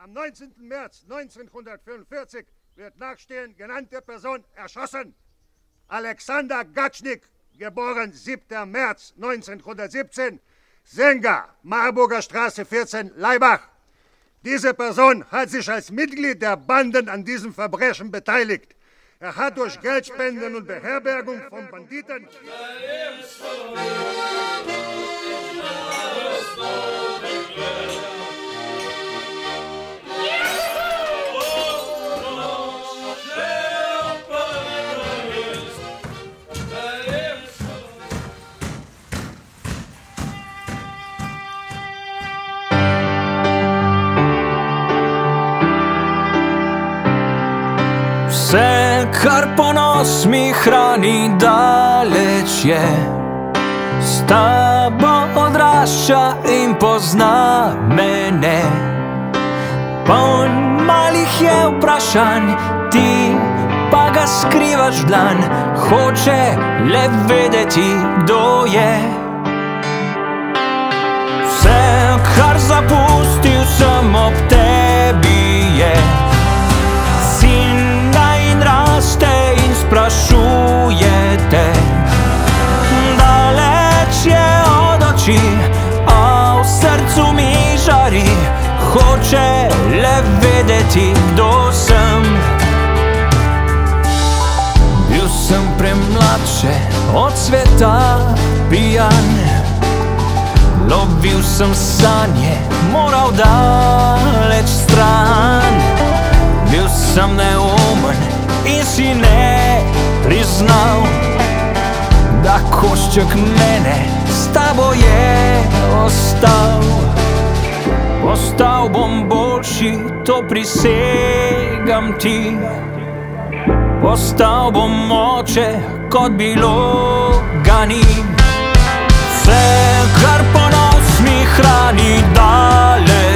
Am 19. März 1945 wird nachstehend genannte Person erschossen. Alexander Gatschnik, geboren 7. März 1917, Sänger, Marburger Straße 14, Leibach. Diese Person hat sich als Mitglied der Banden an diesem Verbrechen beteiligt. Er hat durch Geldspenden und Beherbergung von Banditen. Kar ponos mi hrani daleč je, s tabo odrašča in pozna mene. Poln malih je vprašanj, ti pa ga skrivaš dlan, hoče le vedeti, kdo je. Vse, kar zapustil sem ob tebi sveta pijan. Lovil sem sanje, moral daleč stran. Bil sem neumen in si ne priznal, da košček mene s tabo je ostal. Postal bom boljši, to prisegam ti. Postal bom oče, kot bilo ga ni. Vse, kar ponos mi hrani, daleč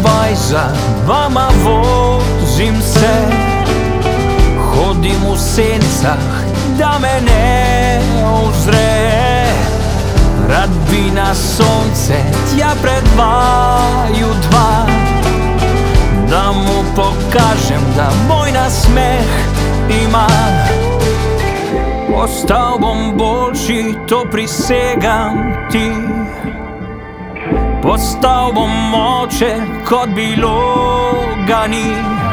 skrivaj za vama vozim se, hodim v sencah, da me ne ozre. Rad bi na sonce tja pred vaju dva, da mu pokažem, da moj nasmeh ima. Postal bom boljši, to prisegam ti. Postal bom oče, kot bilo ga ni.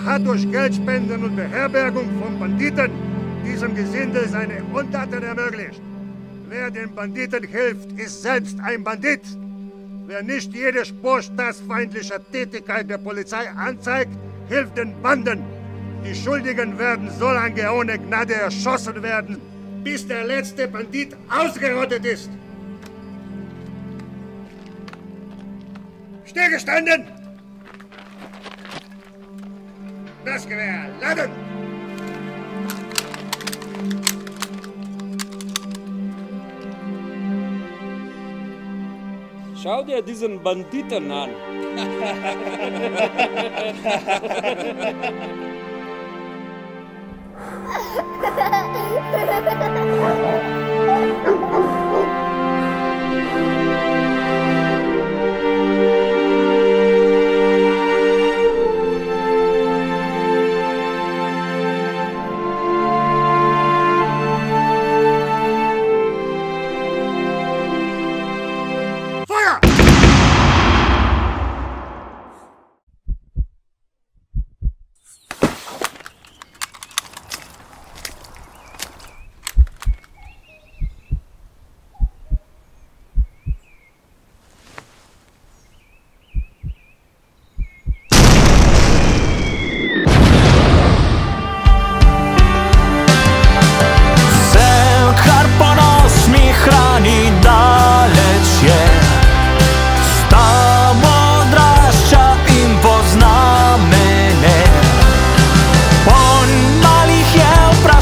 Er hat durch Geldspenden und Beherbergung von Banditen diesem Gesindel seine Untaten ermöglicht. Wer den Banditen hilft, ist selbst ein Bandit. Wer nicht jede Spur staatsfeindlicher Tätigkeit der Polizei anzeigt, hilft den Banden. Die Schuldigen werden so lange ohne Gnade erschossen werden, bis der letzte Bandit ausgerottet ist. Stillgestanden! Das Gewehr laden! Schau dir diesen Banditen an.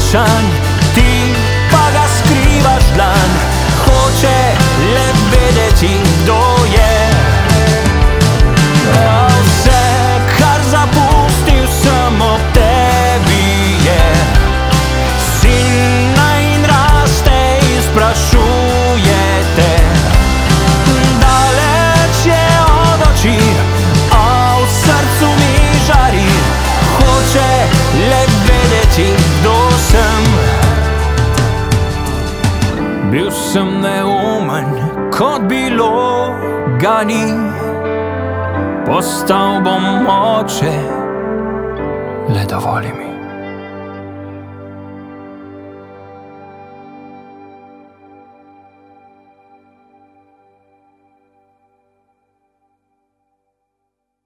vprašanj, ti pa ga skrivaš dlan. Hoče le vedeti, kdo sem neumen, kot bilo ga ni. Postal bom oče, le dovoli mi